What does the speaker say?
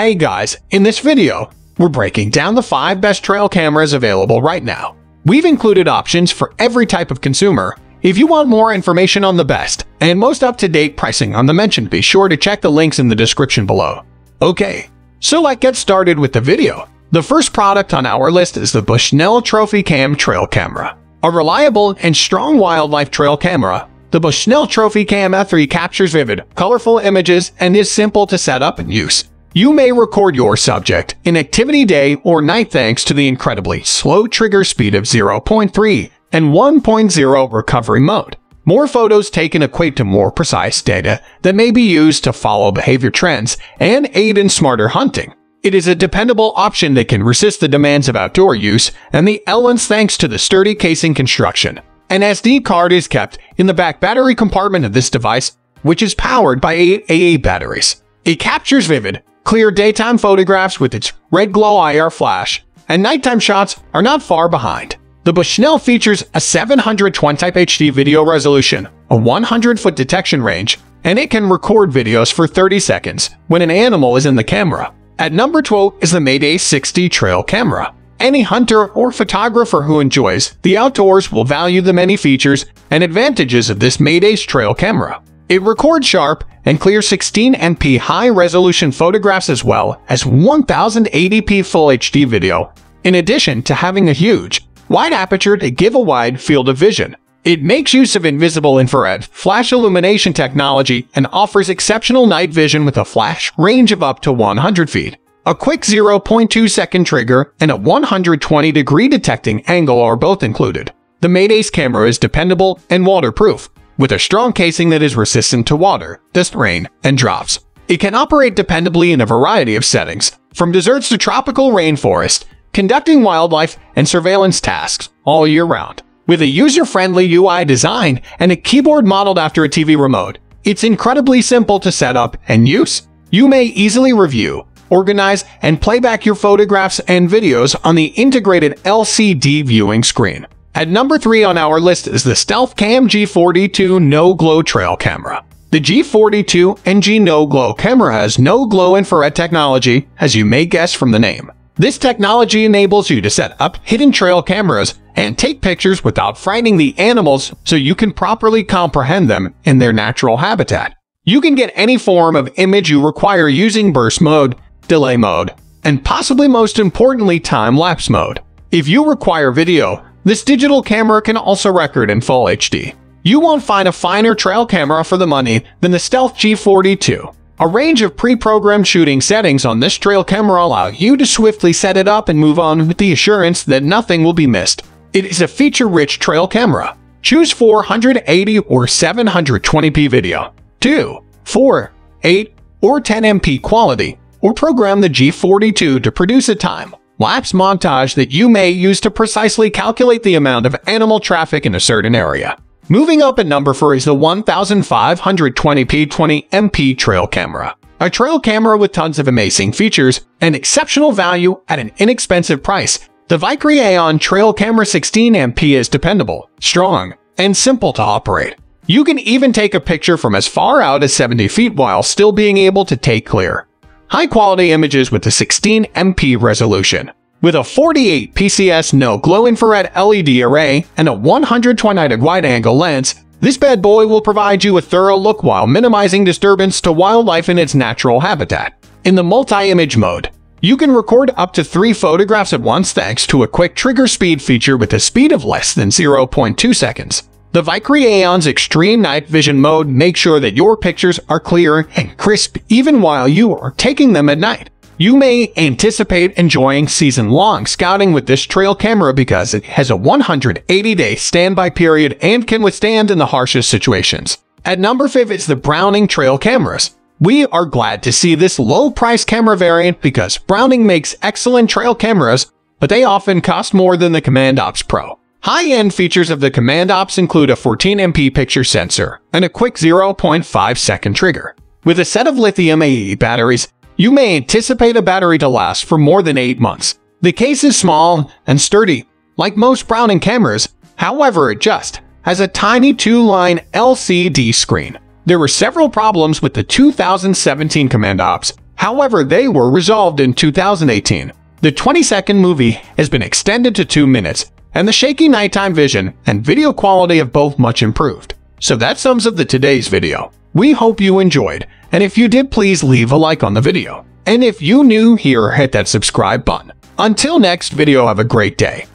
Hey guys, in this video, we're breaking down the 5 best trail cameras available right now. We've included options for every type of consumer. If you want more information on the best and most up-to-date pricing on the mentioned, be sure to check the links in the description below. Okay, so let's get started with the video. The first product on our list is the Bushnell Trophy Cam Trail Camera. A reliable and strong wildlife trail camera, the Bushnell Trophy Cam F3 captures vivid, colorful images and is simple to set up and use. You may record your subject in activity day or night thanks to the incredibly slow trigger speed of 0.3 and 1.0 recovery mode. More photos taken equate to more precise data that may be used to follow behavior trends and aid in smarter hunting. It is a dependable option that can resist the demands of outdoor use and the elements thanks to the sturdy casing construction. An SD card is kept in the back battery compartment of this device, which is powered by 8 AA batteries. It captures vivid, clear daytime photographs with its red glow IR flash, and nighttime shots are not far behind. The Bushnell features a 720 type HD video resolution, a 100-foot detection range, and it can record videos for 30 seconds when an animal is in the camera. At number 12 is the Meidase 60 Trail Camera. Any hunter or photographer who enjoys the outdoors will value the many features and advantages of this Meidase trail camera. It records sharp and clear 16MP high-resolution photographs as well as 1080p Full HD video, in addition to having a huge, wide aperture to give a wide field of vision. It makes use of invisible infrared flash illumination technology and offers exceptional night vision with a flash range of up to 100 feet. A quick 0.2 second trigger and a 120 degree detecting angle are both included. The Meidase camera is dependable and waterproof, with a strong casing that is resistant to water, dust, rain, and drops. It can operate dependably in a variety of settings, from deserts to tropical rainforest, conducting wildlife and surveillance tasks all year round. With a user-friendly UI design and a keyboard modeled after a TV remote, it's incredibly simple to set up and use. You may easily review, organize, and playback your photographs and videos on the integrated LCD viewing screen. At number 3 on our list is the Stealth Cam G42 No Glow Trail Camera. The G42 NG No Glow camera has no glow infrared technology, as you may guess from the name. This technology enables you to set up hidden trail cameras and take pictures without frightening the animals so you can properly comprehend them in their natural habitat. You can get any form of image you require using burst mode, delay mode, and possibly most importantly time-lapse mode. If you require video, this digital camera can also record in full HD. You won't find a finer trail camera for the money than the Stealth G42. A range of pre-programmed shooting settings on this trail camera allow you to swiftly set it up and move on with the assurance that nothing will be missed. It is a feature-rich trail camera. Choose 480 or 720p video, 2, 4, 8, or 10MP quality, or program the G42 to produce a time-lapse montage that you may use to precisely calculate the amount of animal traffic in a certain area. Moving up in number 4 is the 1520p 20MP trail camera. A trail camera with tons of amazing features and exceptional value at an inexpensive price. The Vicry Aeon Trail Camera 16MP is dependable, strong, and simple to operate. You can even take a picture from as far out as 70 feet while still being able to take clear, high-quality images with a 16MP resolution. With a 48 PCS no glow infrared LED array and a 120 wide-angle lens, this bad boy will provide you a thorough look while minimizing disturbance to wildlife in its natural habitat. In the multi-image mode, you can record up to three photographs at once thanks to a quick trigger speed feature with a speed of less than 0.2 seconds. The Vicry Aeon's Extreme Night Vision mode makes sure that your pictures are clear and crisp even while you are taking them at night. You may anticipate enjoying season-long scouting with this trail camera because it has a 180-day standby period and can withstand in the harshest situations. At number 5 is the Browning Trail Cameras. We are glad to see this low-price camera variant because Browning makes excellent trail cameras, but they often cost more than the Command Ops Pro. High-end features of the Command Ops include a 14MP picture sensor and a quick 0.5 second trigger. With a set of lithium AE batteries, you may anticipate a battery to last for more than 8 months. The case is small and sturdy, like most Browning cameras, however it just has a tiny 2-line LCD screen. There were several problems with the 2017 Command Ops, However, they were resolved in 2018. The 20-second movie has been extended to 2 minutes, and the shaky nighttime vision and video quality have both much improved. So that sums up the today's video. We hope you enjoyed, and if you did please leave a like on the video. And if you new here hit that subscribe button. Until next video have a great day.